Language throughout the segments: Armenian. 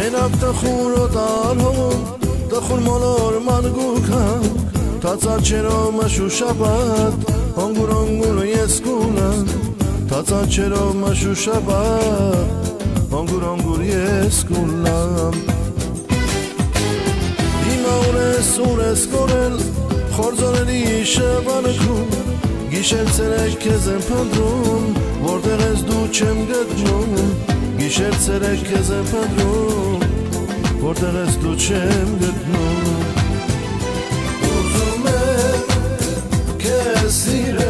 ուրոտար հոմ տխուր մոլոր մանգուքան Թացաչերով մշուշաբատ Հոնգուր հոնգուր ես կունան Թացաչերով մշուշաբատ Հոնգուր հոնգուր ես կունան Հիմա ուրես ուրես կորել Խորձորելի շվանքում Գիշեր ցերեկ քեզ եմ փնտրում Որտեղ ես դու չեմ գտնում Գիշեր ցերեկ քեզ եմ փնտրում Որտեղ ես դու չեմ գտնում Ուզում եմ քեզ սիրել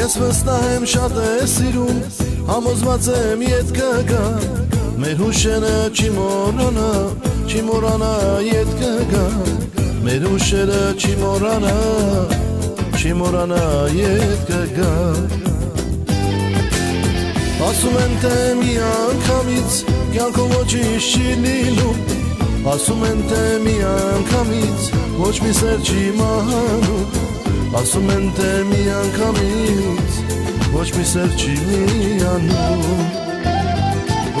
Ես վստահ եմ շատ է սիրում, համոզված եմ ետ կգա Մեր հուշերը չի մորանա, չի մորանա ետ կգա Մեր հուշերը չի մորանա, չի մորանա ետ կգա Ասում են թե մի անգամից կյանքով ոչինչ չի լինում Ասում են թե մի անգամից ոչ մի սեր չի մահանում Ասում են թե մի անգամից ոչ մի սեր չի միանում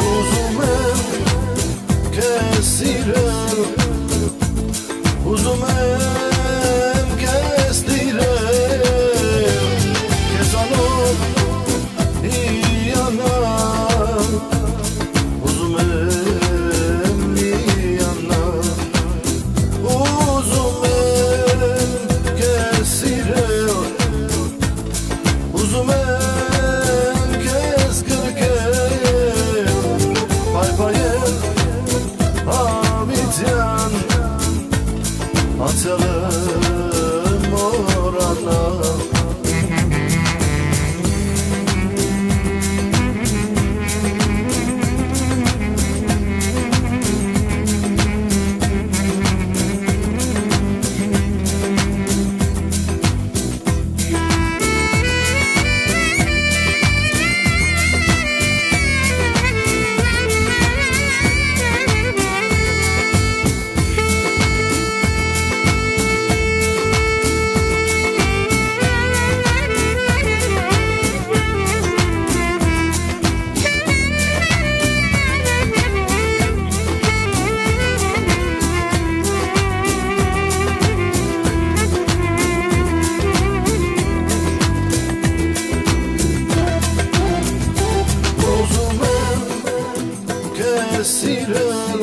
Ուզում եմ քեզ սիրել Ուզում եմ Hatırla քեզ սիրել